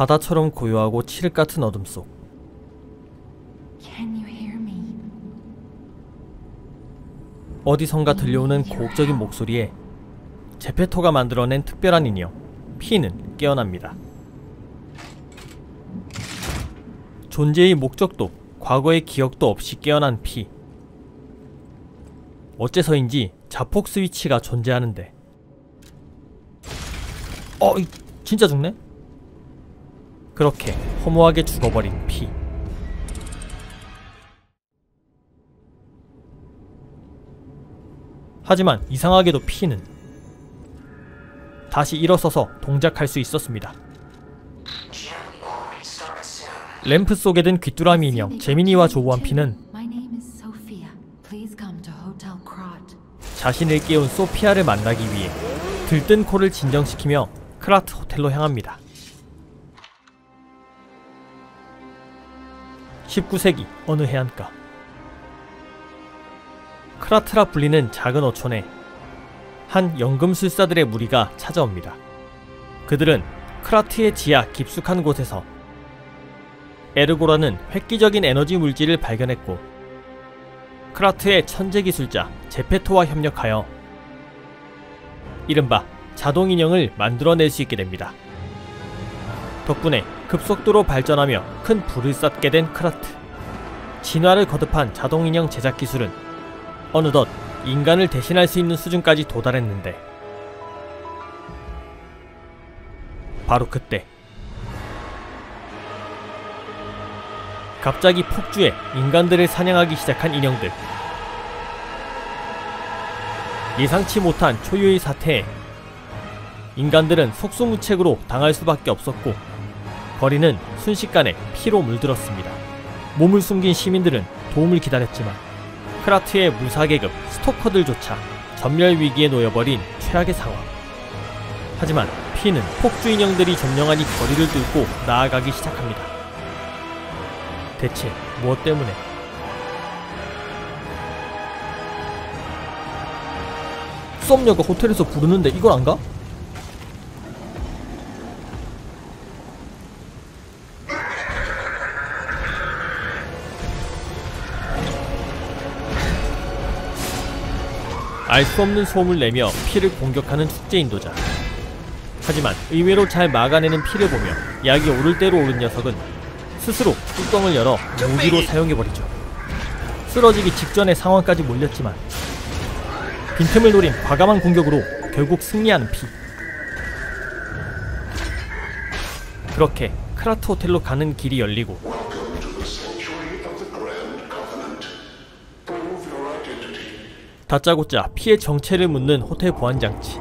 바다처럼 고요하고 칠흑 같은 어둠 속? 어디선가 들려오는 고혹적인 목소리에 제페토가 만들어낸 특별한 인형 피는 깨어납니다. 존재의 목적도 과거의 기억도 없이 깨어난 피. 어째서인지 자폭 스위치가 존재하는데. 어, 이, 진짜 죽네? 그렇게 허무하게 죽어버린 피. 하지만 이상하게도 피는 다시 일어서서 동작할 수 있었습니다. 램프 속에 든 귀뚜라미 인형 제미니와 조우한 피는. 자신을 깨운 소피아를 만나기 위해 들뜬 코를 진정시키며 크라트 호텔로 향합니다. 19세기 어느 해안가 크라트라 불리는 작은 어촌에 한 연금술사들의 무리가 찾아옵니다. 그들은 크라트의 지하 깊숙한 곳에서 에르고라는 획기적인 에너지 물질을 발견했고 크라트의 천재 기술자 제페토와 협력하여 이른바 자동 인형을 만들어낼 수 있게 됩니다. 덕분에 급속도로 발전하며 큰 불을 쐈게 된 크라트. 진화를 거듭한 자동 인형 제작 기술은 어느덧 인간을 대신할 수 있는 수준까지 도달했는데 바로 그때 갑자기 폭주해 인간들을 사냥하기 시작한 인형들 예상치 못한 초유의 사태에 인간들은 속수무책으로 당할 수밖에 없었고 거리는 순식간에 피로 물들었습니다. 몸을 숨긴 시민들은 도움을 기다렸지만 크라트의 무사계급 스토커들조차 전멸 위기에 놓여버린 최악의 상황. 하지만 피는 폭주 인형들이 점령하니 거리를 뚫고 나아가기 시작합니다. 대체 무엇 때문에? 썸녀가 호텔에서 부르는데 이걸 안 가? 알 수 없는 소음을 내며 피를 공격하는 축제 인도자. 하지만 의외로 잘 막아내는 피를 보며 약이 오를 대로 오른 녀석은 스스로 뚜껑을 열어 무기로 사용해버리죠. 쓰러지기 직전의 상황까지 몰렸지만 빈틈을 노린 과감한 공격으로 결국 승리하는 피. 그렇게 크라트 호텔로 가는 길이 열리고 다짜고짜 피의 정체를 묻는 호텔 보안 장치.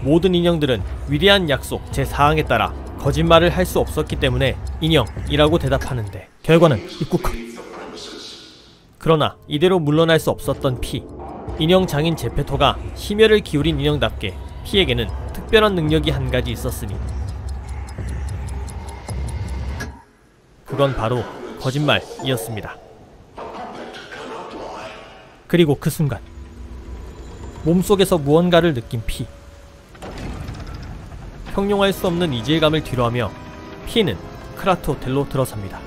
모든 인형들은 위대한 약속 제4항에 따라 거짓말을 할 수 없었기 때문에 인형이라고 대답하는데 결과는 입국 컷. 그러나 이대로 물러날 수 없었던 피. 인형 장인 제페토가 심혈을 기울인 인형답게 피에게는 특별한 능력이 한 가지 있었으니 그건 바로 거짓말이었습니다. 그리고 그 순간 몸속에서 무언가를 느낀 피. 형용할 수 없는 이질감을 뒤로하며 피는 크라트 호텔로 들어섭니다.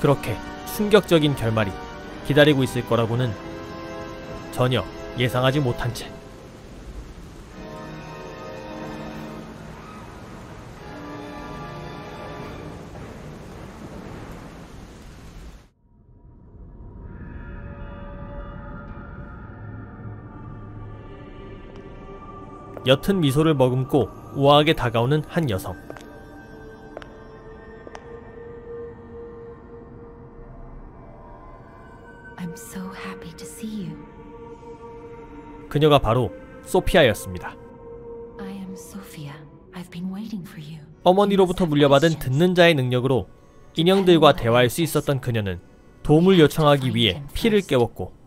그렇게 충격적인 결말이 기다리고 있을 거라고는 전혀 예상하지 못한 채 옅은 미소를 머금고 우아하게 다가오는 한 여성. So. 그녀가 바로 소피아였습니다. 어머니로부터 물려받은 듣는 자의 능력으로 인형들과 대화할 수 있었던 그녀는 도움을 요청하기 위해 피를 깨웠고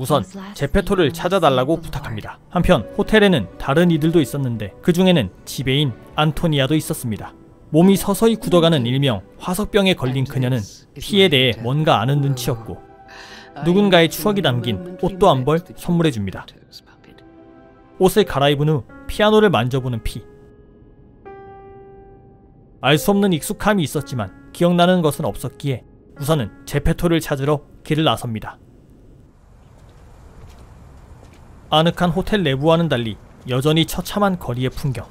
우선 제페토를 찾아달라고 부탁합니다. 한편 호텔에는 다른 이들도 있었는데 그 중에는 지배인 안토니아도 있었습니다. 몸이 서서히 굳어가는 일명 화석병에 걸린 그녀는 피에 대해 뭔가 아는 눈치였고 누군가의 추억이 담긴 옷도 한 벌 선물해 줍니다. 옷을 갈아입은 후 피아노를 만져보는 피. 알 수 없는 익숙함이 있었지만 기억나는 것은 없었기에 우선은 제페토를 찾으러 길을 나섭니다. 아늑한 호텔 내부와는 달리 여전히 처참한 거리의 풍경.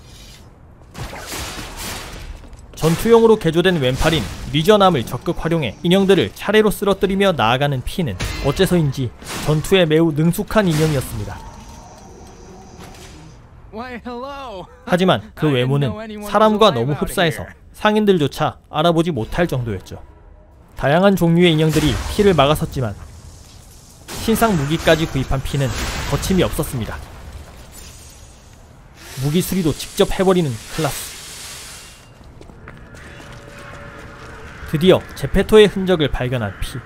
전투용으로 개조된 왼팔인 리저남을 적극 활용해 인형들을 차례로 쓰러뜨리며 나아가는 피는 어째서인지 전투에 매우 능숙한 인형이었습니다. 하지만 그 외모는 사람과 너무 흡사해서 상인들조차 알아보지 못할 정도였죠. 다양한 종류의 인형들이 피를 막아섰지만 신상 무기까지 구입한 피는 거침이 없었습니다. 무기 수리도 직접 해버리는 클라스. 드디어 제페토의 흔적을 발견한 피.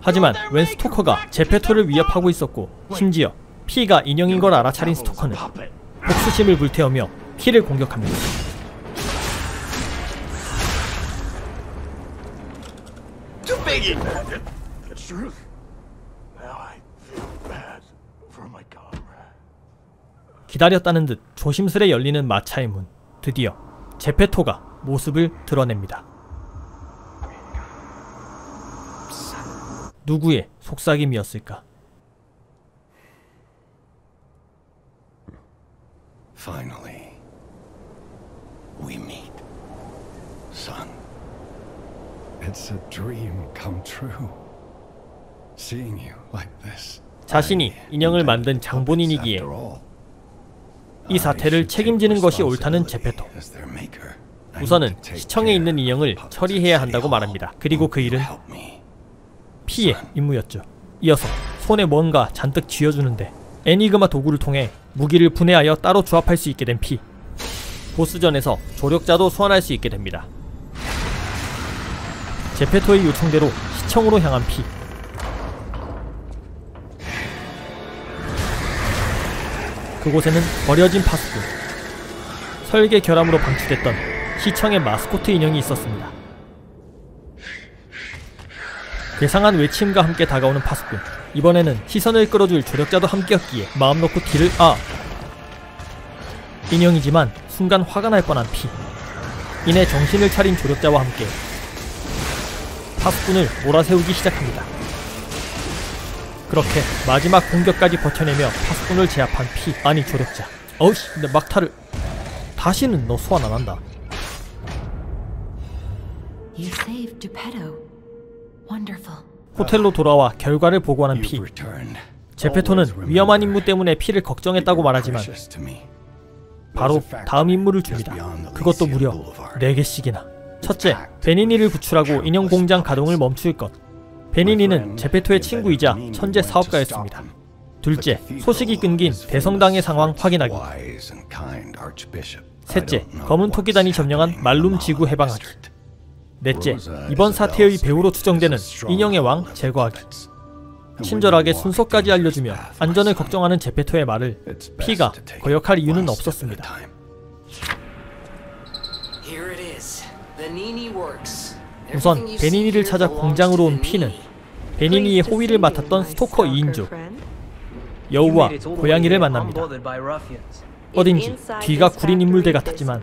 하지만 웬 스토커가 제페토를 위협하고 있었고 심지어 피가 인형인 걸 알아차린 스토커는. 복수심을 불태우며 피를 공격합니다. Too big it. The truth. Now I feel bad for my comrade. 기다렸다는 듯 조심스레 열리는 마차의 문. 드디어 제페토가 모습을 드러냅니다. 누구의 속삭임이었을까? Finally, we meet. Son. It's a dream come true. Seeing you like this. 자신이 인형을 만든 장본인이기에 이 사태를 책임지는 것이 옳다는 제페토. 우선은 시청에 있는 인형을 처리해야 한다고 말합니다. 그리고 그 일은 피의 임무였죠. 이어서 손에 뭔가 잔뜩 쥐어주는데 애니그마 도구를 통해 무기를 분해하여 따로 조합할 수 있게 된 피. 보스전에서 조력자도 소환할 수 있게 됩니다. 제페토의 요청대로 시청으로 향한 피. 그곳에는 버려진 파수꾼, 설계 결함으로 방치됐던 시청의 마스코트 인형이 있었습니다. 괴상한 외침과 함께 다가오는 파수꾼. 이번에는 시선을 끌어줄 조력자도 함께였기에 마음 놓고 뒤를 아 인형이지만 순간 화가 날 뻔한 피. 이내 정신을 차린 조력자와 함께 파수꾼을 몰아세우기 시작합니다. 그렇게 마지막 공격까지 버텨내며 파수꾼을 제압한 피 아니 조력자. 어우씨 내 막타를 다시는 너 소환 안 한다. You saved Geppetto. Wonderful. 호텔로 돌아와 결과를 보고하는 피. 제페토는 위험한 임무 때문에 피를 걱정했다고 말하지만 바로 다음 임무를 줍니다. 그것도 무려 4개씩이나. 첫째, 베니니를 구출하고 인형 공장 가동을 멈출 것. 베니니는 제페토의 친구이자 천재 사업가였습니다. 둘째, 소식이 끊긴 대성당의 상황 확인하기. 셋째, 검은 토끼단이 점령한 말룸 지구 해방하기. 넷째, 이번 사태의 배우로 추정되는 인형의 왕 제거하기. 친절하게 순서까지 알려주며 안전을 걱정하는 제페토의 말을 피가 거역할 이유는 없었습니다. 우선 베니니를 찾아 공장으로 온 피는. 베니니의 호위를 맡았던 스토커 2인조. 여우와 고양이를 만납니다. 어딘지 뒤가 구린 인물들 같았지만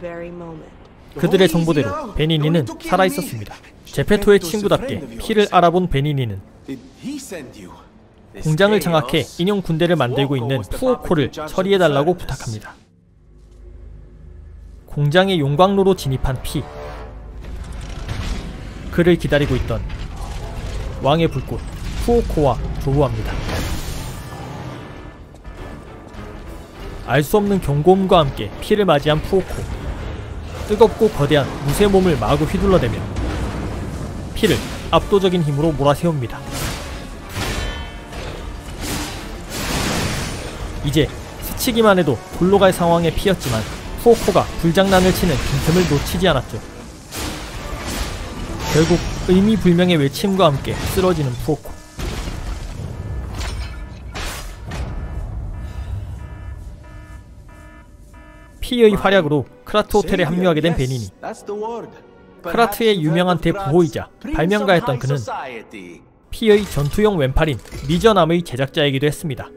그들의 정보대로 베니니는 살아있었습니다. 제페토의 친구답게 피를 알아본 베니니는 공장을 장악해 인형 군대를 만들고 있는 푸오코를 처리해달라고 부탁합니다. 공장의 용광로로 진입한 피. 그를 기다리고 있던 왕의 불꽃 푸오코와 조우합니다. 알 수 없는 경고음과 함께 피를 맞이한 푸오코. 뜨겁고 거대한 무쇠 몸을 마구 휘둘러대며 피를 압도적인 힘으로 몰아세웁니다. 이제 스치기만 해도 굴러갈 상황의 피였지만 푸오코가 불장난을 치는 빈틈을 놓치지 않았죠. 결국 의미 불명의 외침과 함께 쓰러지는 푸오코. 피의 활약으로 크라트 호텔에 합류하게 된 베니니. 크라트의 유명한 대부호이자 발명가였던 그는 피의 전투용 왼팔인 Legion Arm의 제작자이기도 했습니다.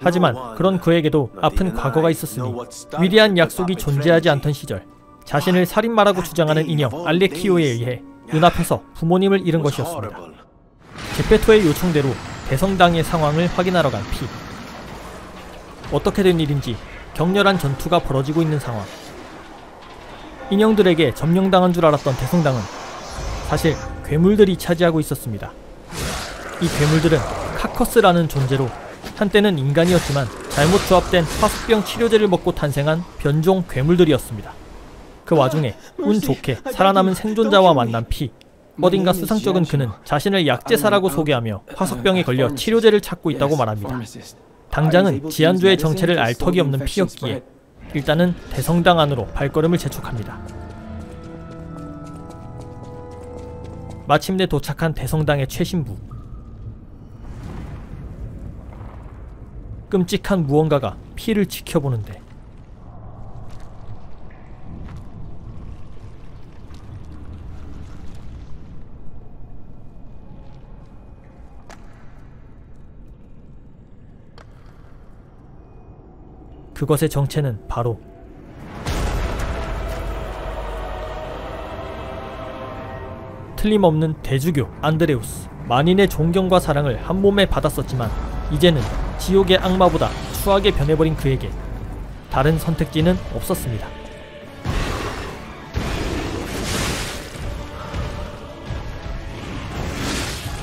하지만 그런 그에게도 아픈 과거가 있었으니 위대한 약속이 존재하지 않던 시절 자신을 살인마라고 주장하는 인형 알레키오에 의해 눈앞에서 부모님을 잃은 것이었습니다. 제페토의 요청대로 대성당의 상황을 확인하러 간 피. 어떻게 된 일인지 격렬한 전투가 벌어지고 있는 상황. 인형들에게 점령당한 줄 알았던 대성당은 사실 괴물들이 차지하고 있었습니다. 이 괴물들은 카커스라는 존재로 한때는 인간이었지만 잘못 조합된 화석병 치료제를 먹고 탄생한 변종 괴물들이었습니다. 그 와중에 운 좋게 살아남은 생존자와 만난 피. 어딘가 수상쩍은 그는 자신을 약제사라고 소개하며 화석병에 걸려 치료제를 찾고 있다고 말합니다. 당장은 지안조의 정체를 알 턱이 없는 피였기에 일단은 대성당 안으로 발걸음을 재촉합니다. 마침내 도착한 대성당의 최신부. 끔찍한 무언가가 피를 지켜보는데 그것의 정체는 바로 틀림없는 대주교 안드레우스 만인의 존경과 사랑을 한 몸에 받았었지만 이제는 지옥의 악마보다 추하게 변해버린 그에게 다른 선택지는 없었습니다.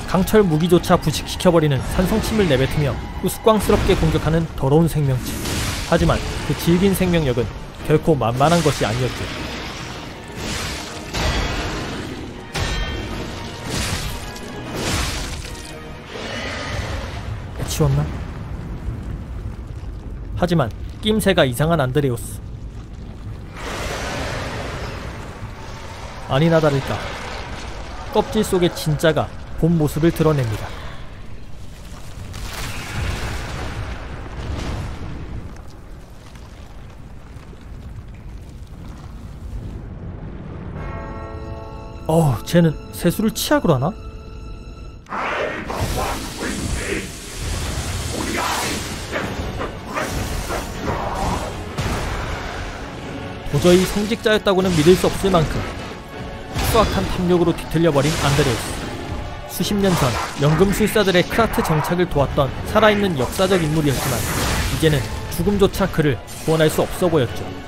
강철 무기조차 부식시켜버리는 산성침을 내뱉으며 우스꽝스럽게 공격하는 더러운 생명체. 하지만 그 질긴 생명력은 결코 만만한 것이 아니었죠. 해치웠나? 하지만 낌새가 이상한 안드레우스. 아니나 다를까 껍질 속의 진짜가 본 모습을 드러냅니다. 어, 쟤는 세수를 치약으로 하나? 도저히 성직자였다고는 믿을 수 없을 만큼 수악한 탐욕으로 뒤틀려버린 안드레우스. 수십 년 전 연금술사들의 크라트 정착을 도왔던 살아있는 역사적 인물이었지만 이제는 죽음조차 그를 구원할 수 없어 보였죠.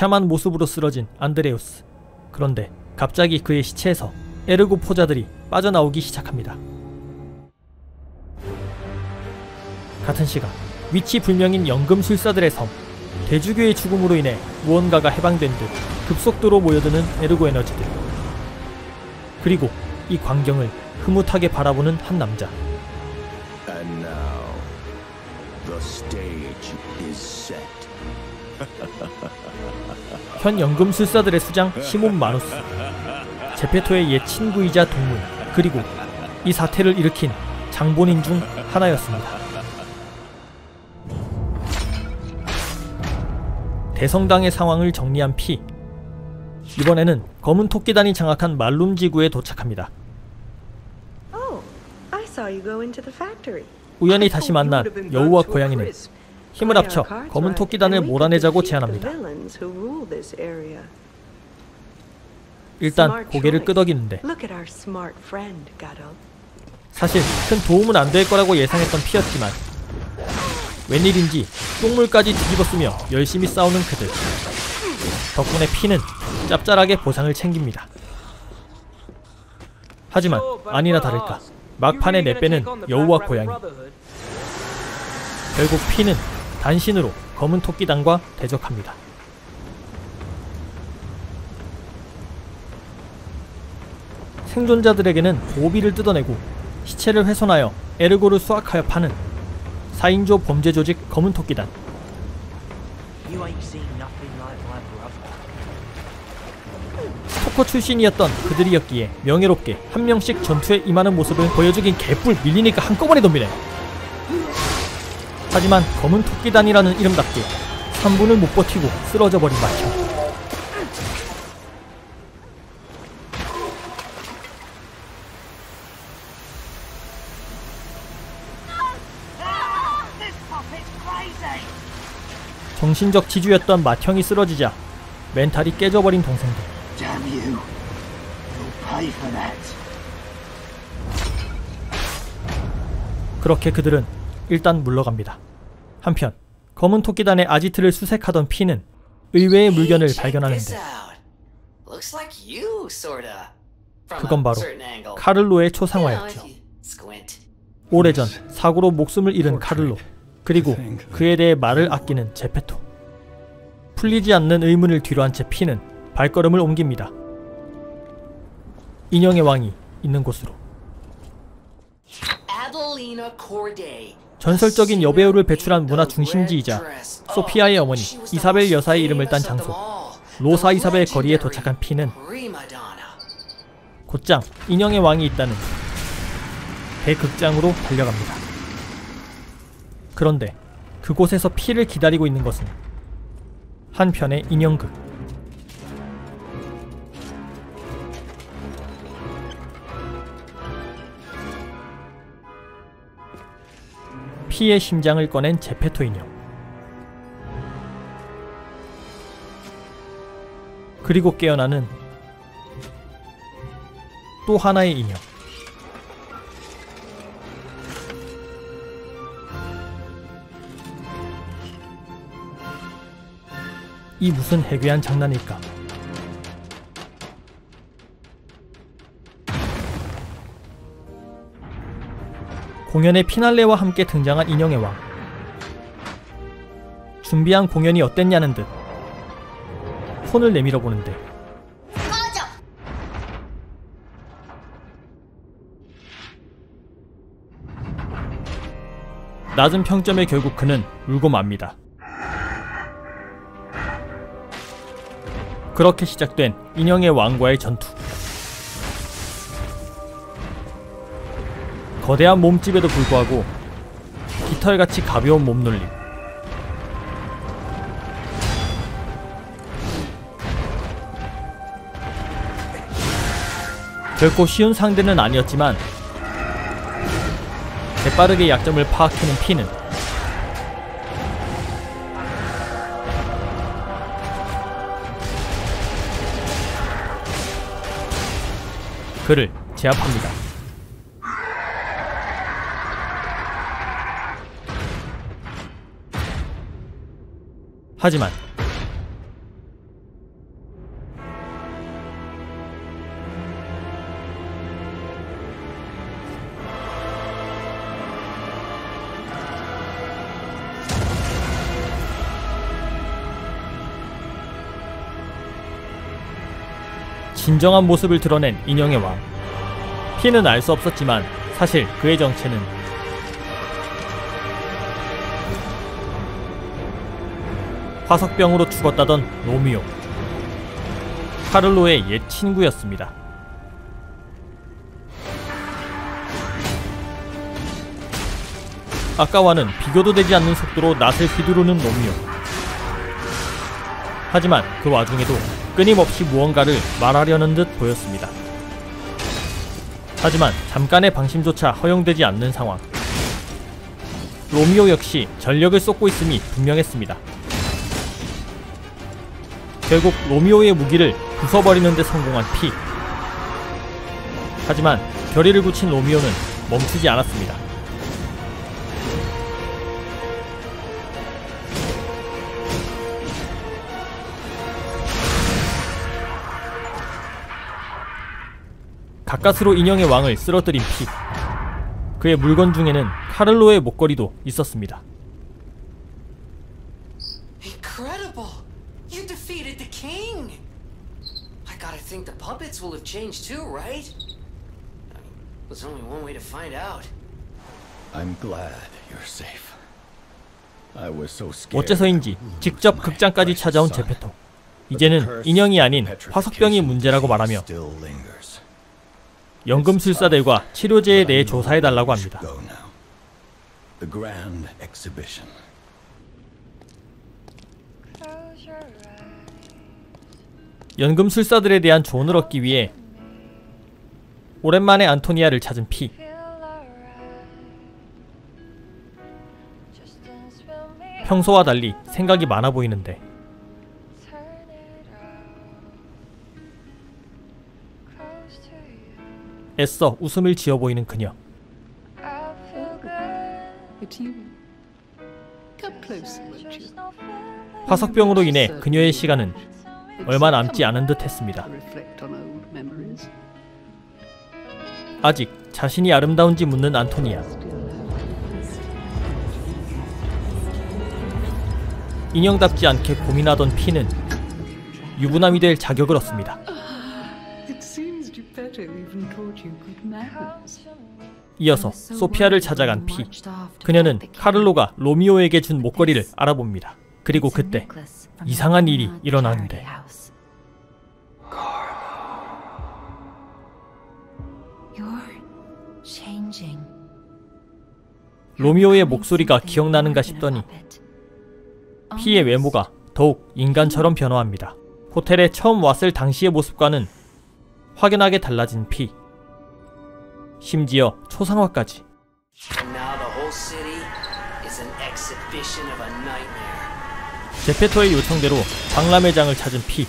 비참한 모습으로 쓰러진 안드레우스. 그런데 갑자기 그의 시체에서 에르고 포자들이 빠져나오기 시작합니다. 같은 시간 위치 불명인 연금술사들의 섬 대주교의 죽음으로 인해 무언가가 해방된 듯 급속도로 모여드는 에르고 에너지들 그리고 이 광경을 흐뭇하게 바라보는 한 남자 현 연금술사들의 수장 시몬 마누스 제페토의 옛 친구이자 동문 그리고 이 사태를 일으킨 장본인 중 하나였습니다. 대성당의 상황을 정리한 피 이번에는 검은 토끼단이 장악한 말룸 지구에 도착합니다. Oh. 우연히 다시 만난 여우와 고양이는 힘을 합쳐 검은 토끼단을 몰아내자고 제안합니다. 일단 고개를 끄덕이는데. 사실 큰 도움은 안 될 거라고 예상했던 피였지만 웬일인지 똥물까지 뒤집어쓰며 열심히 싸우는 그들 덕분에 피는 짭짤하게 보상을 챙깁니다. 하지만 아니나 다를까 막판에 내빼는 여우와 고양이 결국 피는 단신으로 검은 토끼단과 대적합니다. 생존자들에게는 오비를 뜯어내고 시체를 훼손하여 에르고를 수확하여 파는 4인조 범죄 조직 검은 토끼단. 스토커 출신이었던 그들이었기에 명예롭게 한 명씩 전투에 임하는 모습을 보여주긴 개뿔 밀리니까 한꺼번에 덤비네 하지만 검은 토끼단이라는 이름답게 3분을 못 버티고 쓰러져 버린 마청. 정신적 지주였던 맏형이 쓰러지자 멘탈이 깨져버린 동생들. 그렇게 그들은 일단 물러갑니다. 한편 검은 토끼단의 아지트를 수색하던 피는 의외의 물건을 발견하는데 Looks like you, sorta. From 그건 a 바로 certain angle. 카를로의 초상화였죠. 오래전 사고로 목숨을 잃은 카를로 그리고 그에 대해 말을 아끼는 제페토 풀리지 않는 의문을 뒤로한 채 피는 발걸음을 옮깁니다. 인형의 왕이 있는 곳으로. 전설적인 여배우를 배출한 문화 중심지이자 소피아의 어머니 이사벨 여사의 이름을 딴 장소 로사 이사벨 거리에 도착한 피는 곧장 인형의 왕이 있다는 대극장으로 달려갑니다. 그런데 그곳에서 피를 기다리고 있는 것은 한편의 인형극. 피의 심장을 꺼낸 제페토 인형. 그리고 깨어나는 또 하나의 인형. 이 무슨 해괴한 장난일까? 공연의 피날레와 함께 등장한 인형의 왕. 준비한 공연이 어땠냐는 듯 손을 내밀어 보는데 낮은 평점에 결국 그는 울고 맙니다. 그렇게 시작된 인형의 왕과의 전투. 거대한 몸집에도 불구하고 깃털같이 가벼운 몸놀림. 결코 쉬운 상대는 아니었지만 재빠르게 약점을 파악해낸 피는 그를 제압합니다. 하지만 진정한 모습을 드러낸 인형의 왕. 피는 알 수 없었지만 사실 그의 정체는 화석병으로 죽었다던 로미오. 카를로의 옛 친구였습니다. 아까와는 비교도 되지 않는 속도로 낫을 휘두르는 로미오. 하지만 그 와중에도 끊임없이 무언가를 말하려는 듯 보였습니다. 하지만 잠깐의 방심조차 허용되지 않는 상황. 로미오 역시 전력을 쏟고 있음이 분명했습니다. 결국 로미오의 무기를 부숴버리는 데 성공한 피. 하지만 결의를 굳힌 로미오는 멈추지 않았습니다. 가까스로 인형의 왕을 쓰러뜨린 피. 그의 물건 중에는 카를로의 목걸이도 있었습니다. Puppets will have changed too, right? I mean, there's only one way to find out. I'm glad you're safe. I was so scared. 어째서인지 직접 극장까지 찾아온 제페토. 이제는 인형이 아닌 화석병이 문제라고 말하며. 연금술사들과 치료제에 대해 조사해달라고 합니다. The grand exhibition. 연금술사들에 대한 조언을 얻기 위해 오랜만에 안토니아를 찾은 피. 평소와 달리 생각이 많아 보이는데 애써 웃음을 지어 보이는 그녀. 화석병으로 인해 그녀의 시간은 얼마 남지 않은 듯 했습니다. 아직 자신이 아름다운지 묻는 안토니아. 인형답지 않게 고민하던 피는 유부남이 될 자격을 얻습니다. 이어서 소피아를 찾아간 피. 그녀는 카를로가 로미오에게 준 목걸이를 알아봅니다. 그리고 그때 이상한 일이 일어나는데 You're changing. 로미오의 목소리가 기억나는가 싶더니 피의 외모가 더욱 인간처럼 변화합니다. 호텔에 처음 왔을 당시의 모습과는 확연하게 달라진 피. 심지어 초상화까지. And now the whole city is an exhibition of a nightmare. 제페토의 요청대로 박람회장을 찾은 피.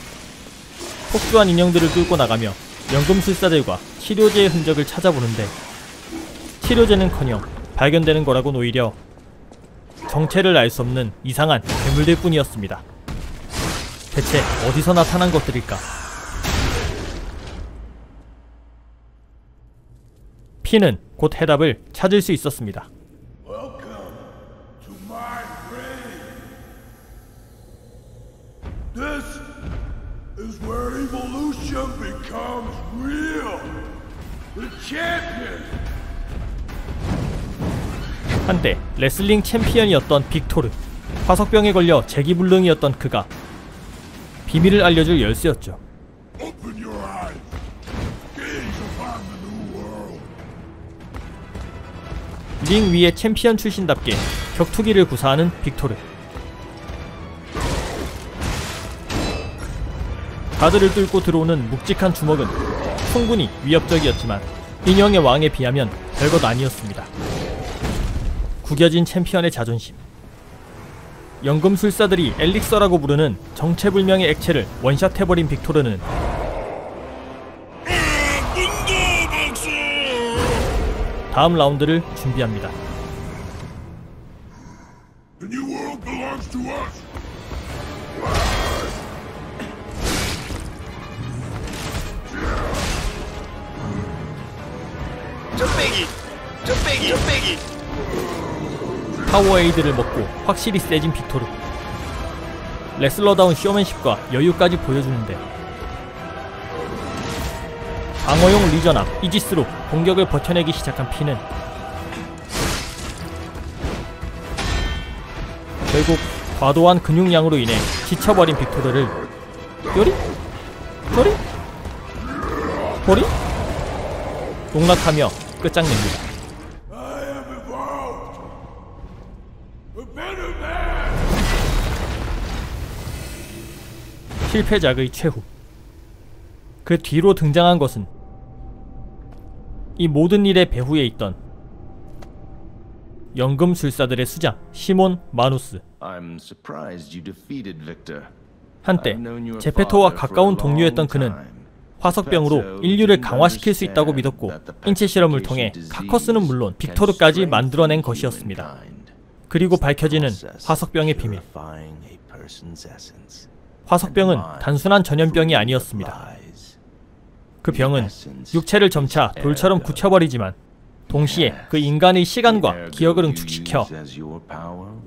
폭주한 인형들을 끌고 나가며 연금술사들과 치료제의 흔적을 찾아보는데 치료제는커녕 발견되는 거라곤 오히려 정체를 알 수 없는 이상한 괴물들 뿐이었습니다. 대체 어디서 나타난 것들일까? 피는 곧 해답을 찾을 수 있었습니다. 한때 레슬링 챔피언이었던 빅토르 화석병에 걸려 재기불능이었던 그가 비밀을 알려줄 열쇠였죠. 링 위에 챔피언 출신답게 격투기를 구사하는 빅토르. 가드를 뚫고 들어오는 묵직한 주먹은 충분히 위협적이었지만 인형의 왕에 비하면 별것 아니었습니다. 구겨진 챔피언의 자존심. 연금술사들이 엘릭서라고 부르는 정체불명의 액체를 원샷해버린 빅토르는 다음 라운드를 준비합니다. 파워에이드를 먹고 확실히 세진 빅토르. 레슬러다운 쇼맨십과 여유까지 보여주는데 방어용 Legion Arm 이지스로 공격을 버텨내기 시작한 피는 결국 과도한 근육량으로 인해 지쳐버린 빅토르를 요리? 요리? 보리? 농락하며 끝장냅니다. 실패작의 최후. 그 뒤로 등장한 것은 이 모든 일의 배후에 있던 연금술사들의 수장 시몬 마누스. 한때 제페토와 가까운 동료였던 그는. 화석병으로 인류를 강화시킬 수 있다고 믿었고 인체 실험을 통해 카커스는 물론 빅토르까지 만들어낸 것이었습니다. 그리고 밝혀지는 화석병의 비밀. 화석병은 단순한 전염병이 아니었습니다. 그 병은 육체를 점차 돌처럼 굳혀버리지만 동시에 그 인간의 시간과 기억을 응축시켜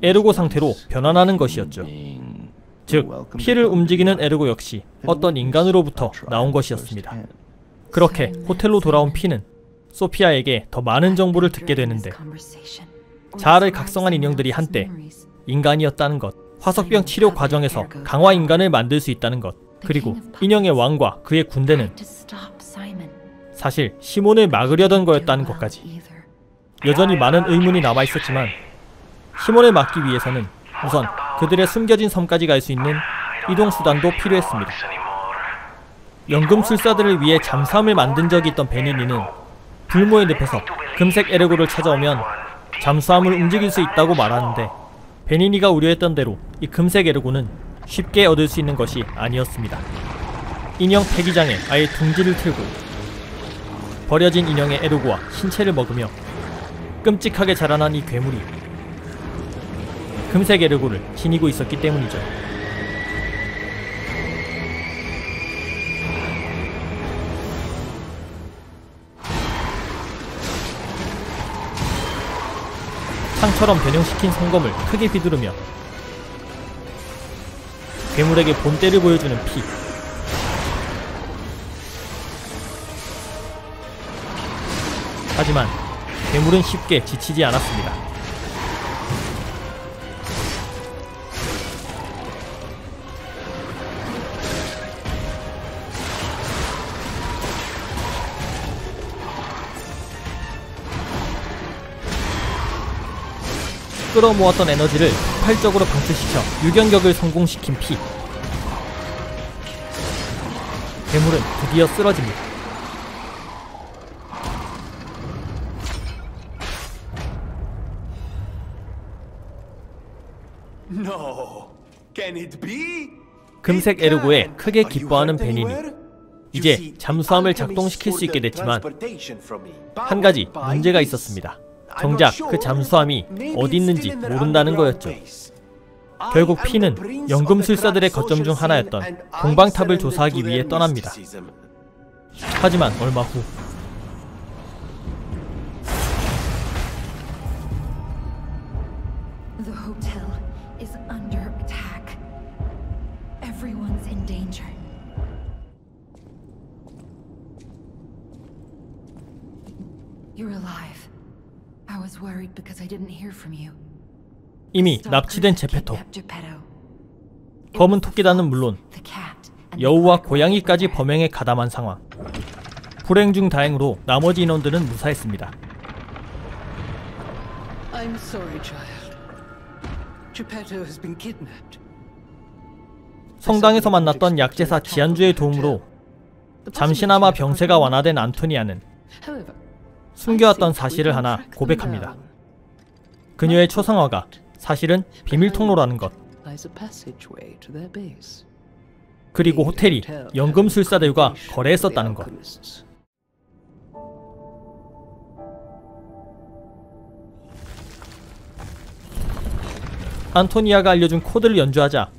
에르고 상태로 변환하는 것이었죠. 즉, 피를 움직이는 에르고 역시 어떤 인간으로부터 나온 것이었습니다. 그렇게 호텔로 돌아온 피는 소피아에게 더 많은 정보를 듣게 되는데 자아를 각성한 인형들이 한때 인간이었다는 것, 화석병 치료 과정에서 강화 인간을 만들 수 있다는 것, 그리고 인형의 왕과 그의 군대는 사실 시몬을 막으려던 거였다는 것까지 여전히 많은 의문이 남아 있었지만 시몬을 막기 위해서는 우선 그들의 숨겨진 섬까지 갈 수 있는 이동 수단도 필요했습니다. 연금술사들을 위해 잠수함을 만든 적이 있던 베니니는 불모의 늪에서 금색 에르고를 찾아오면 잠수함을 움직일 수 있다고 말하는데 베니니가 우려했던 대로 이 금색 에르고는 쉽게 얻을 수 있는 것이 아니었습니다. 인형 폐기장에 아예 둥지를 틀고 버려진 인형의 에르고와 신체를 먹으며 끔찍하게 자라난 이 괴물이 금색 에르고를 지니고 있었기 때문이죠. 창처럼 변형시킨 성검을 크게 휘두르며 괴물에게 본때를 보여주는 피 하지만 괴물은 쉽게 지치지 않았습니다. 끌어모았던 에너지를 폭발적으로 방출시켜 유경격을 성공시킨 피. 괴물은 드디어 쓰러집니다. 금색 에르고에 크게 기뻐하는 베니니. 이제 잠수함을 작동시킬 수 있게 됐지만 한 가지 문제가 있었습니다. 정작 그 잠수함이 어디 있는지 모른다는 거였죠. 결국 피는 연금술사들의 거점 중 하나였던 공방탑을 조사하기 위해 떠납니다. 하지만 얼마 후 I was worried because I didn't hear from you. 이미 납치된 제페토. 검은 토끼단은 물론 The cat and 여우와 고양이까지 범행에 가담한 상황 불행 중 다행으로 나머지 인원들은 무사했습니다. I'm sorry, child. Geppetto has been kidnapped. 성당에서 만났던 약제사 지안주의 도움으로 잠시나마 병세가 완화된 안토니아는 숨겨왔던 사실을 하나 고백합니다. 그녀의 초상화가 사실은 비밀 통로라는 것. 그리고 호텔이 연금술사들과 거래했었다는 것. 안토니아가 알려준 코드를 연주하자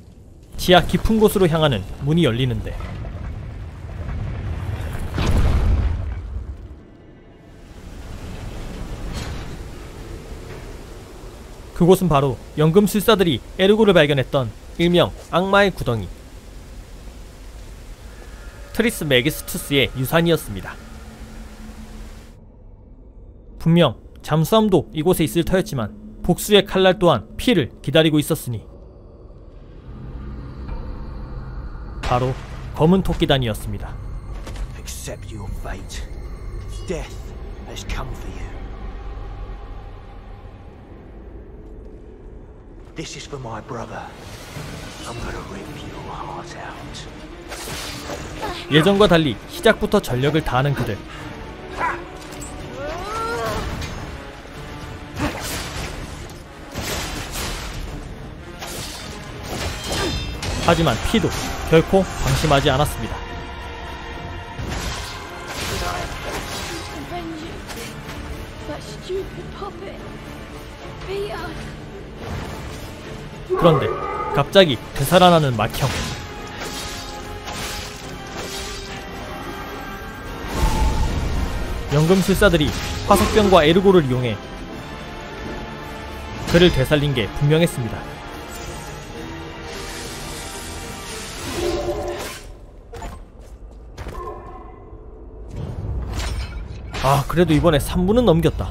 지하 깊은 곳으로 향하는 문이 열리는데 그곳은 바로 연금술사들이 에르고를 발견했던 일명 악마의 구덩이 트리스메기스투스의 유산이었습니다. 분명 잠수함도 이곳에 있을 터였지만 복수의 칼날 또한 피를 기다리고 있었으니 바로 검은 토끼단이었습니다. Accept your fate. Death has come for you. This is for my brother. I'm gonna rip your heart out. 예전과 달리 시작부터 전력을 다하는 그들. 하지만 피도 결코 방심하지 않았습니다. 그런데 갑자기 되살아나는 막형. 연금술사들이 화석병과 에르고를 이용해 그를 되살린 게 분명했습니다. 아, 그래도 이번에 3분은 넘겼다.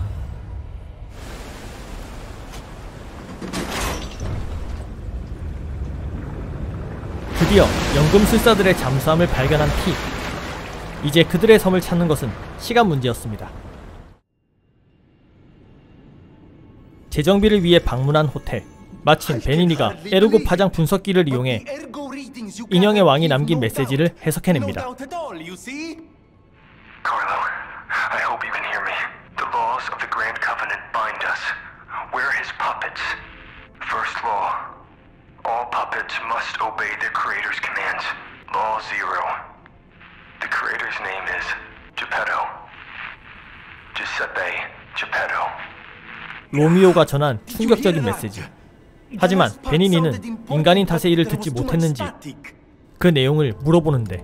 드디어 연금술사들의 잠수함을 발견한 피. 이제 그들의 섬을 찾는 것은 시간 문제였습니다. 재정비를 위해 방문한 호텔. 마침 베니니가 에르고 파장 분석기를 이용해 인형의 왕이 남긴 메시지를 해석해냅니다. All puppets must obey their creator's commands. Law zero. The creator's name is Geppetto. Giuseppe Geppetto. 로미오가 전한 충격적인 메시지. 하지만 베니니는 인간인 탓에 이를 듣지 못했는지 그 내용을 물어보는데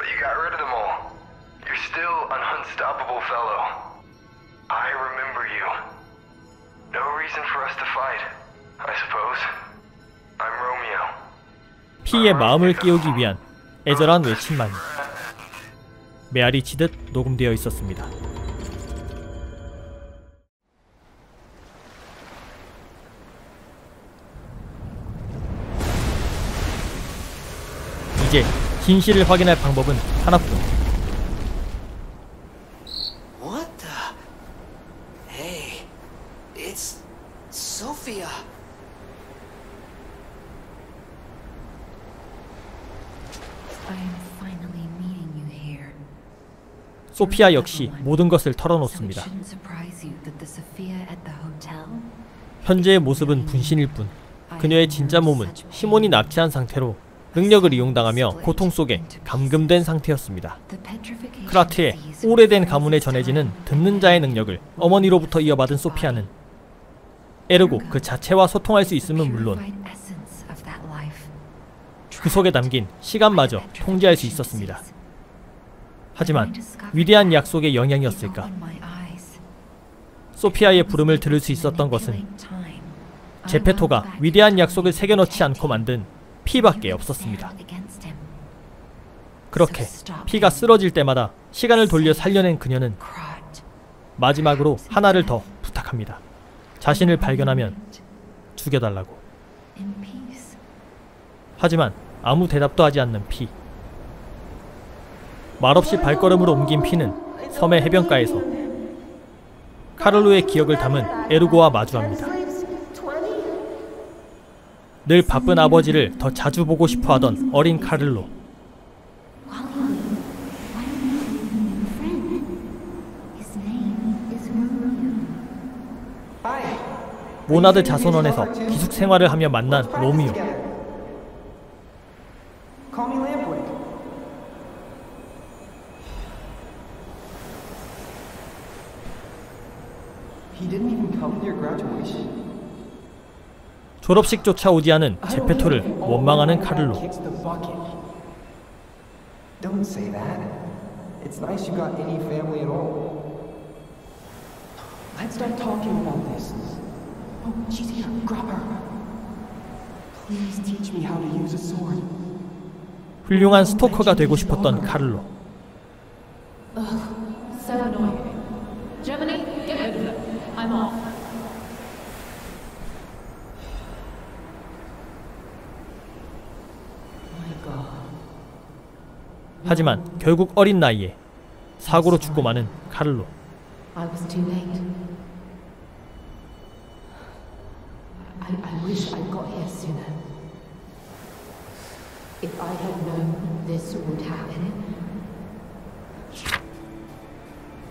But you got rid of them all. You're still an unstoppable fellow. I remember you. No reason for us to fight, I suppose. I'm Romeo. 피의 마음을 깨우기 위한 애절한 외침만이 메아리 치듯 녹음되어 있었습니다. 이제 진실을 확인할 방법은 하나뿐. What the? Hey, it's Sophia. I am finally meeting you here. 소피아 역시 모든 것을 털어놓습니다. shouldn't surprise you that the Sophia at the hotel. 현재의 모습은 분신일 뿐. 그녀의 진짜 몸은 시몬이 납치한 상태로 능력을 이용당하며 고통 속에 감금된 상태였습니다. 크라트의 오래된 가문에 전해지는. 듣는 자의 능력을 어머니로부터 이어받은 소피아는 에르고 그 자체와 소통할 수 있음은 물론. 그 속에 담긴 시간마저 통제할 수 있었습니다. 하지만 위대한 약속의 영향이었을까? 소피아의 부름을 들을 수 있었던 것은. 제페토가 위대한 약속을 새겨넣지 않고 만든 피밖에 없었습니다. 그렇게 피가 쓰러질 때마다 시간을 돌려 살려낸 그녀는. 마지막으로 하나를 더 부탁합니다. 자신을 발견하면 죽여달라고. 하지만 아무 대답도 하지 않는 피. 말없이 발걸음으로 옮긴 피는 섬의 해변가에서 카를로의 기억을 담은 에르고와 마주합니다. 늘 바쁜 아버지를 더 자주 보고 싶어 하던 어린 카를로. 모나드 자손원에서 기숙 생활을 하며 만난 로미오. 졸업식조차 오지 않은 제페토를 원망하는 카를로. Kicks the bucket. Don't say that. It's nice you got any family at all. Let's stop talking about this. Oh, she's here. Grab her. Please teach me how to use a sword. 훌륭한 스토커가 되고 싶었던 카를로. So annoying. Germany, get over it. I'm off. 하지만 결국 어린 나이에 사고로 죽고 마는 카를로.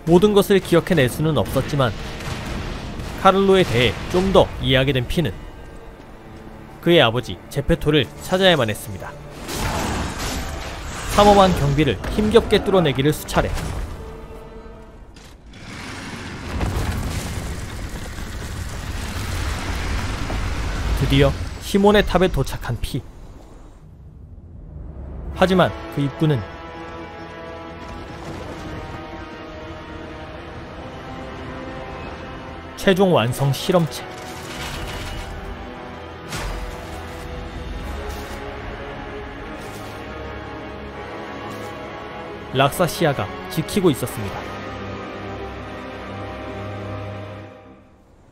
모든 것을 기억해낼 수는 없었지만 카를로에 대해 좀 더 이해하게 된 피는 그의 아버지 제페토를 찾아야만 했습니다. 삼엄한 경비를 힘겹게 뚫어내기를 수차례 드디어 시몬의 탑에 도착한 피. 하지만 그 입구는 최종 완성 실험체. 락사시아가 지키고 있었습니다.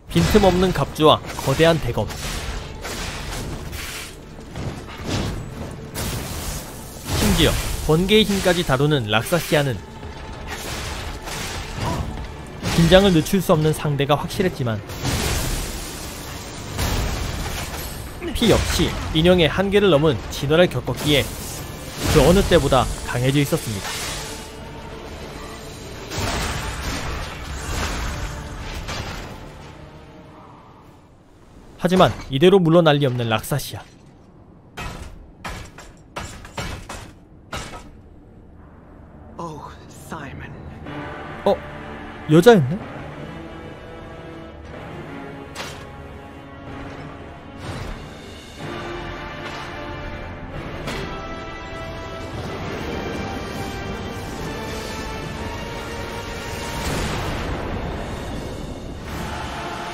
빈틈없는 갑주와 거대한 대검. 심지어 번개의 힘까지 다루는 락사시아는 긴장을 늦출 수 없는 상대가 확실했지만 피 역시 인형의 한계를 넘은 진화를 겪었기에 그 어느 때보다 강해져 있었습니다. 하지만 이대로 물러날 리 없는. Oh, Simon. 어? 여자였네?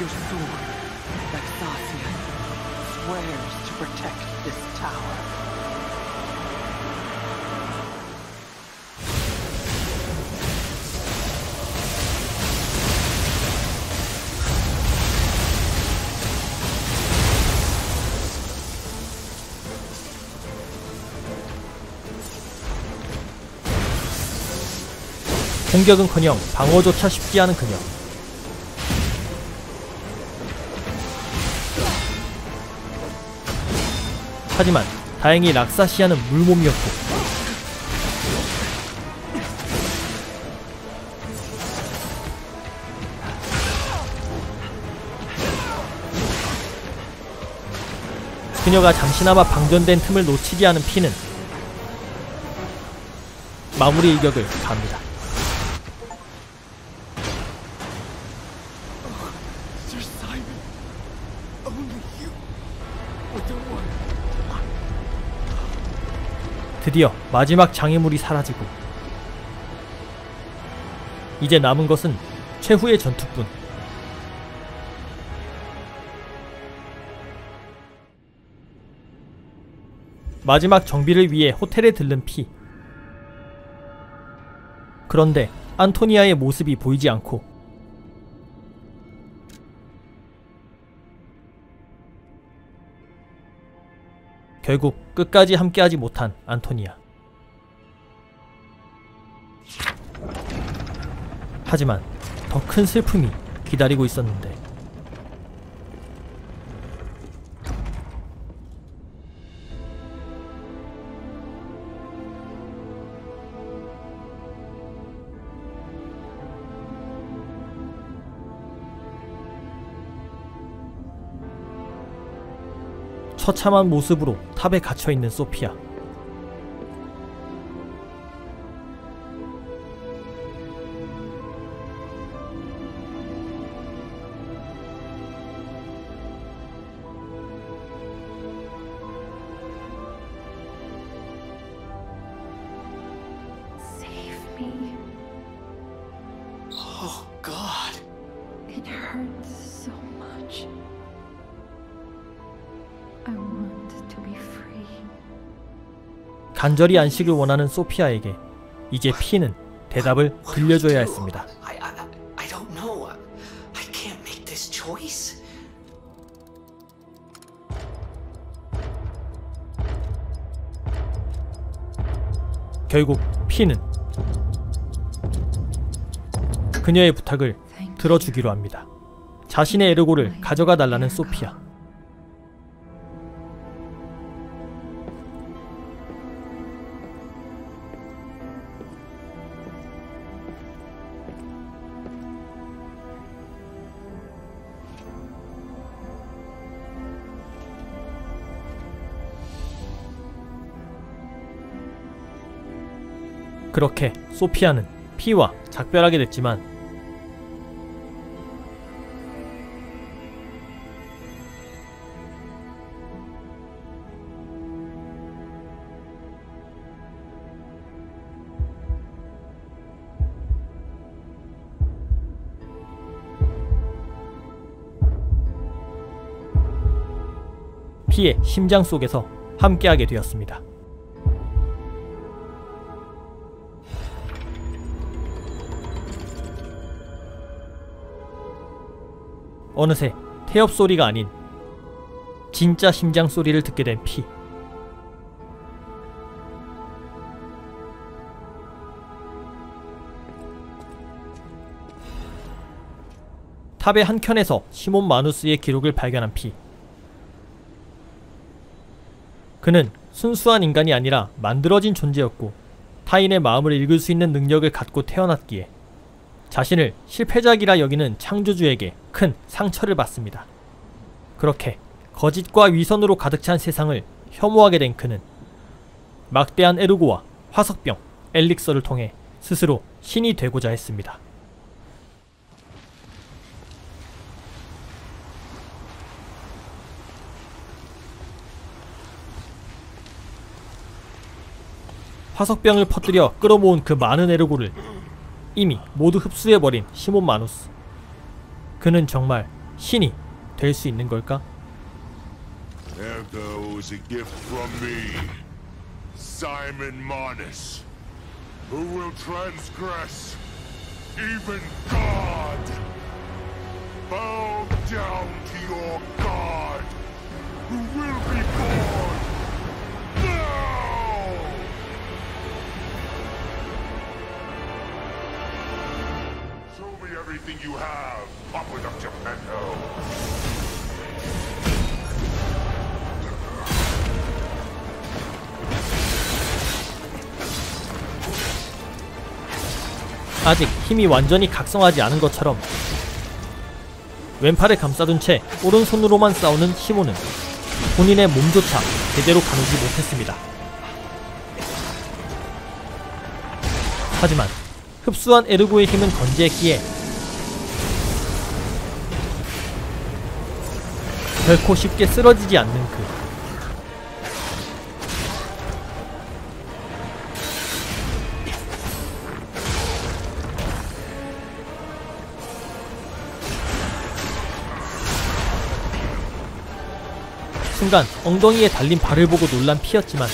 Vexasia, swears to protect this tower. 공격은커녕 방어조차 쉽지 않은 그녀. 하지만 다행히 락사시아는 물몸이었고 그녀가 잠시나마 방전된 틈을 놓치지 않은 피는 마무리 일격을 갑니다. 드디어 마지막 장애물이 사라지고 이제 남은 것은 최후의 전투뿐. 마지막 정비를 위해 호텔에 들른 피. 그런데 안토니아의 모습이 보이지 않고 결국 끝까지 함께하지 못한 안토니아. 하지만 더 큰 슬픔이 기다리고 있었는데 처참한 모습으로 탑에 갇혀 있는 소피아. 간절히 안식을 원하는 소피아에게 이제 피는 대답을 들려줘야 했습니다. 결국 피는 그녀의 부탁을 들어주기로 합니다. 자신의 에르고를 가져가 달라는 소피아. 그렇게 소피아는 피와 작별하게 됐지만 피의 심장 속에서 함께하게 되었습니다. 어느새 태엽 소리가 아닌 진짜 심장 소리를 듣게 된 피. 탑의 한 켠에서 시몬 마누스의 기록을 발견한 피. 그는 순수한 인간이 아니라 만들어진 존재였고 타인의 마음을 읽을 수 있는 능력을 갖고 태어났기에 자신을 실패작이라 여기는 창조주에게 큰 상처를 받습니다. 그렇게 거짓과 위선으로 가득 찬 세상을 혐오하게 된 그는 막대한 에르고와 화석병, 엘릭서를 통해 스스로 신이 되고자 했습니다. 화석병을 퍼뜨려 끌어모은 그 많은 에르고를 이미 모두 흡수해버린 시몬 마누스. 그는 정말 신이 될 수 있는 걸까? Bow down to your God, who will be born everything you have, Aqueduct Geppetto. 아직 힘이 완전히 각성하지 않은 것처럼 왼팔을 감싸둔 채 오른손으로만 싸우는 시몬은 본인의 몸조차 제대로 가누지 못했습니다. 하지만 흡수한 에르고의 힘은 건재했기에 결코 쉽게 쓰러지지 않는 그 순간 엉덩이에 달린 발을 보고 놀란 피였지만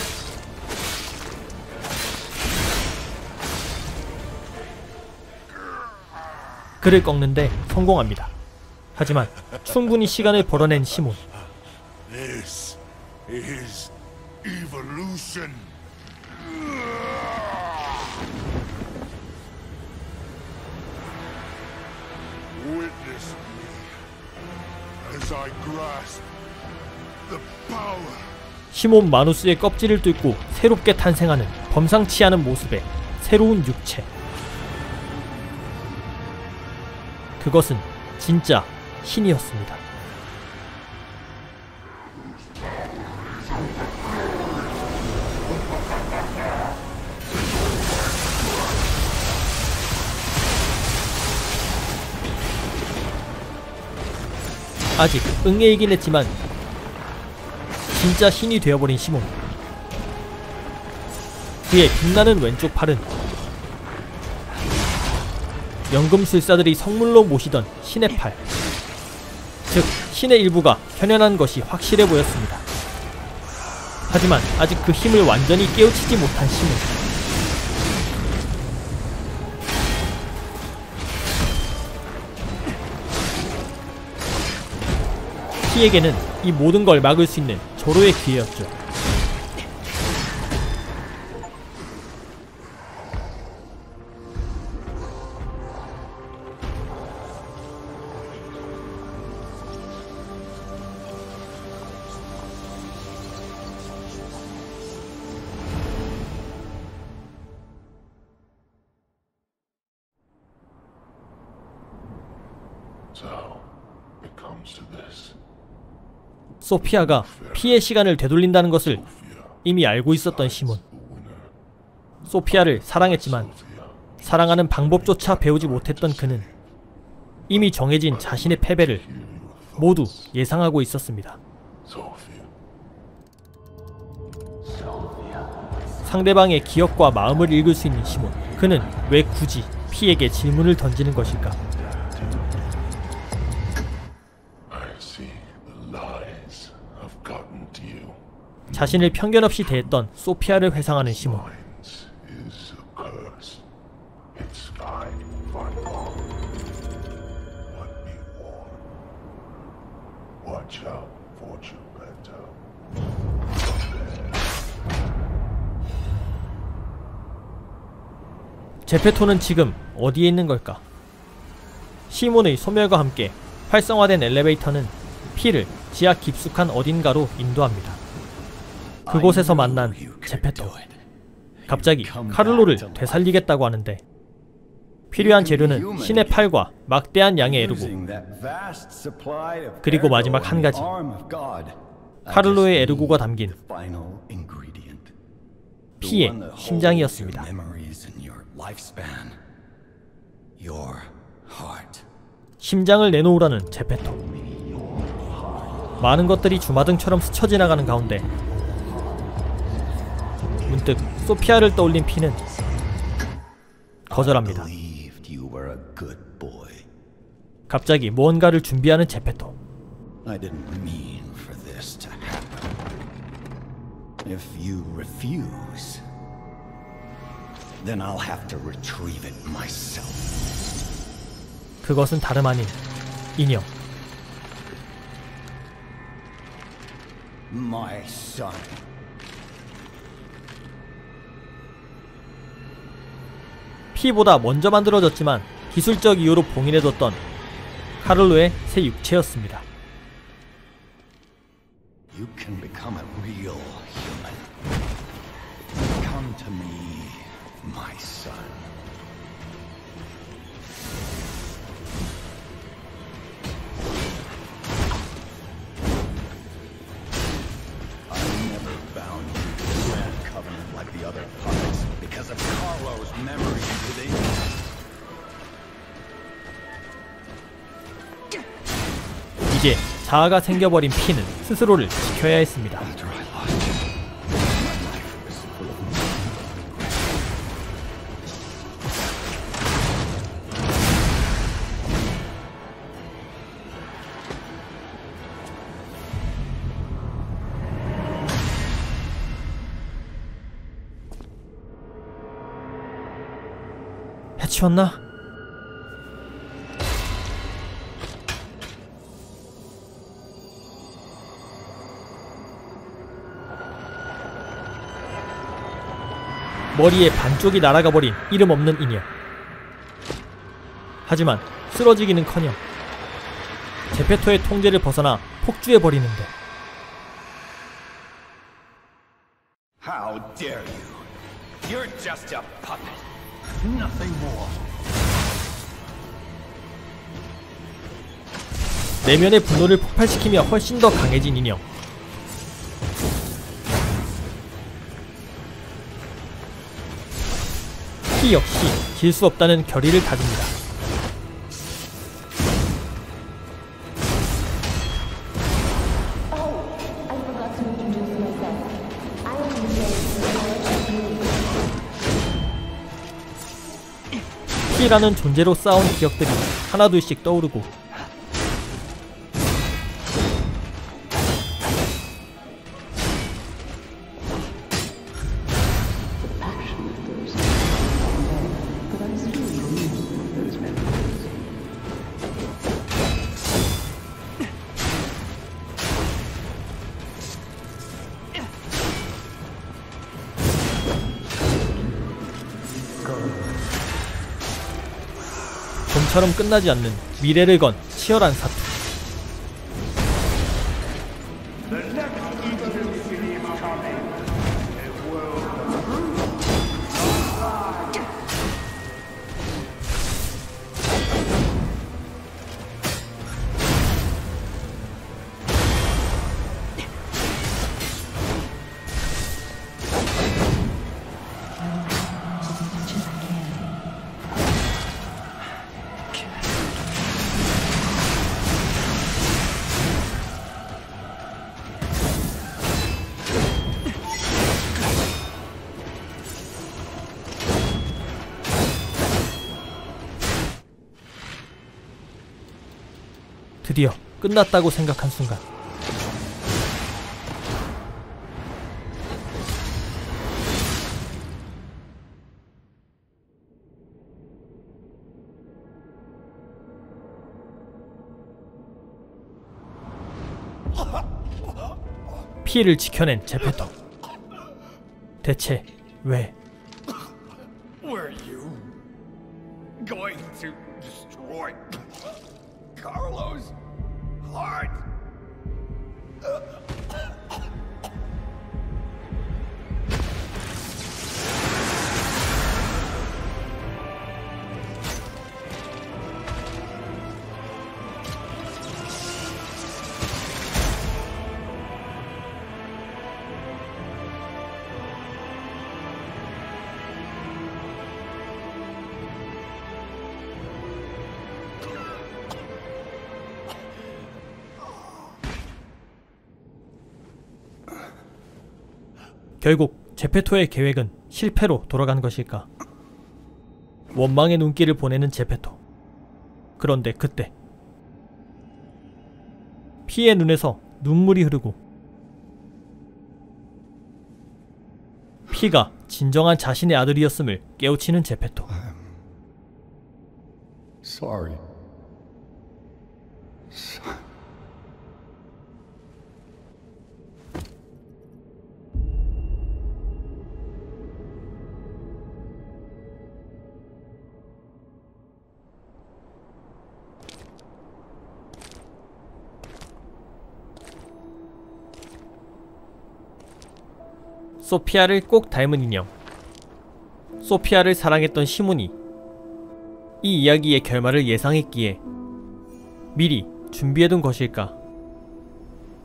그를 꺾는데 성공합니다. 하지만 충분히 시간을 벌어낸 시몬. 시몬 마누스의 껍질을 뚫고 새롭게 탄생하는 범상치 않은 모습의 새로운 육체. 그것은 진짜 신이었습니다. 아직 응애이긴 했지만 진짜 신이 되어버린 시몬 그의 빛나는 왼쪽 팔은 연금술사들이 성물로 모시던 신의 팔, 즉 신의 일부가 현현한 것이 확실해 보였습니다. 하지만 아직 그 힘을 완전히 깨우치지 못한 시몬. 피에게는 이 모든 걸 막을 수 있는 절호의 기회였죠. 소피아가 피의 시간을 되돌린다는 것을 이미 알고 있었던 시몬. 소피아를 사랑했지만 사랑하는 방법조차 배우지 못했던 그는 이미 정해진 자신의 패배를 모두 예상하고 있었습니다. 상대방의 기억과 마음을 읽을 수 있는 시몬. 그는 왜 굳이 피에게 질문을 던지는 것일까? 자신을 편견 없이 대했던 소피아를 회상하는 시몬. 제페토는 지금 어디에 있는 걸까? 시몬의 소멸과 함께 활성화된 엘리베이터는 피를 지하 깊숙한 어딘가로 인도합니다. 그곳에서 만난 제페토. 갑자기 카를로를 되살리겠다고 하는데 필요한 재료는 신의 팔과 막대한 양의 에르고 그리고 마지막 한 가지 카를로의 에르고가 담긴 피의 심장이었습니다. 심장을 내놓으라는 제페토. 많은 것들이 주마등처럼 스쳐 지나가는 가운데 문득 소피아를 떠올린 피는 거절합니다. 갑자기 무언가를 준비하는 제페토. I didn't mean for this to happen. If you refuse, then I'll have to retrieve it myself. 그것은 다름 아닌 인형. My son. 피보다 먼저 만들어졌지만 기술적 이유로 봉인해뒀던 카를로의 새 육체였습니다. You can become a real human. Come to me, my son. 자아가 생겨버린 피는 스스로를 지켜야 했습니다. 해치웠나? 머리에 반쪽이 날아가 버린 이름 없는 인형. 하지만 쓰러지기는커녕 제페토의 통제를 벗어나 폭주해 버리는데 How dare you? You're just a puppet. Nothing more. 내면의 분노를 폭발시키며 훨씬 더 강해진 인형. 피 역시 질 수 없다는 결의를 다집니다. 피라는 존재로 쌓아온 기억들이 하나둘씩 떠오르고 좀처럼 끝나지 않는 미래를 건 치열한 사투. 드디어 끝났다고 생각한 순간. 피해를 지켜낸 제페토 대체 왜? 결국 제페토의 계획은 실패로 돌아간 것일까? 원망의 눈길을 보내는 제페토. 그런데 그때 피의 눈에서 눈물이 흐르고 피가 진정한 자신의 아들이었음을 깨우치는 제페토. Sorry. 소피아를 꼭 닮은 인형. 소피아를 사랑했던 시몬이 이 이야기의 결말을 예상했기에 미리 준비해둔 것일까?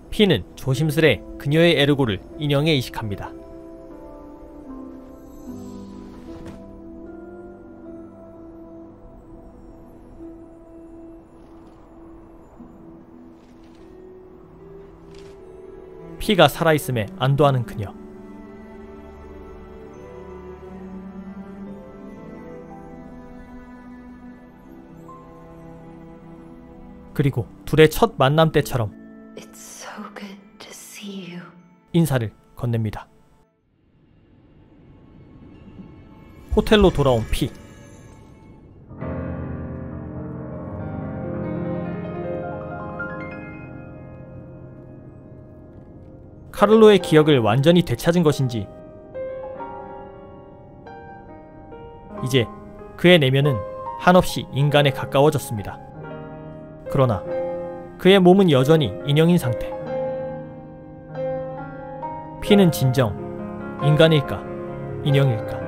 피는 조심스레 그녀의 에르고를 인형에 이식합니다. 피가 살아있음에 안도하는 그녀. 그리고 둘의 첫 만남 때처럼 It's so good to see you. 인사를 건넵니다. 호텔로 돌아온 피. 카를로의 기억을 완전히 되찾은 것인지 이제 그의 내면은 한없이 인간에 가까워졌습니다. 그러나 그의 몸은 여전히 인형인 상태. 피는 진정 인간일까? 인형일까?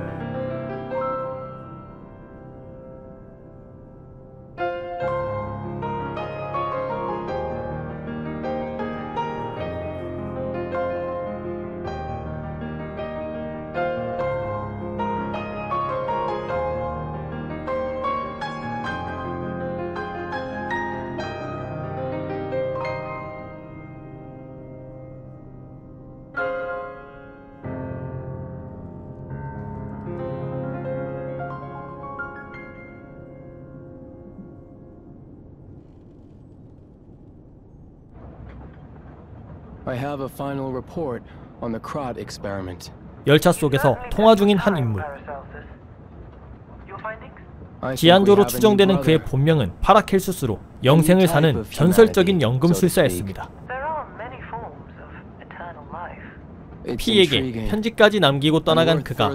I have a final report on the Krot experiment. 열차 속에서 통화 중인 한 인물. 지안조로 추정되는. 그의 본명은 파라켈수스로 영생을 사는 전설적인 연금술사였습니다. 피에게 편지까지 남기고 떠나간 그가.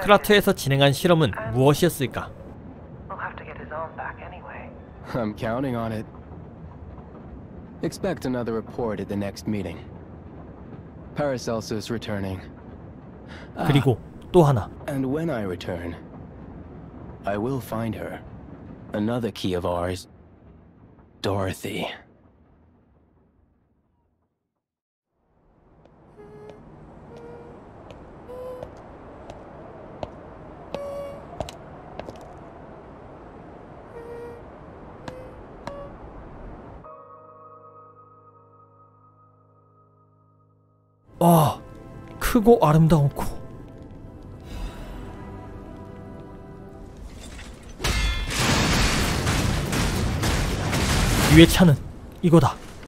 크라트에서 진행한 실험은 무엇이었을까? Expect another report at the next meeting. Paracelsus returning. Ah, 그리고 또 하나. and when I return, I will find her. Another key of ours. Dorothy. 아, 크고 아름다운 코. 위의 차는 이거다.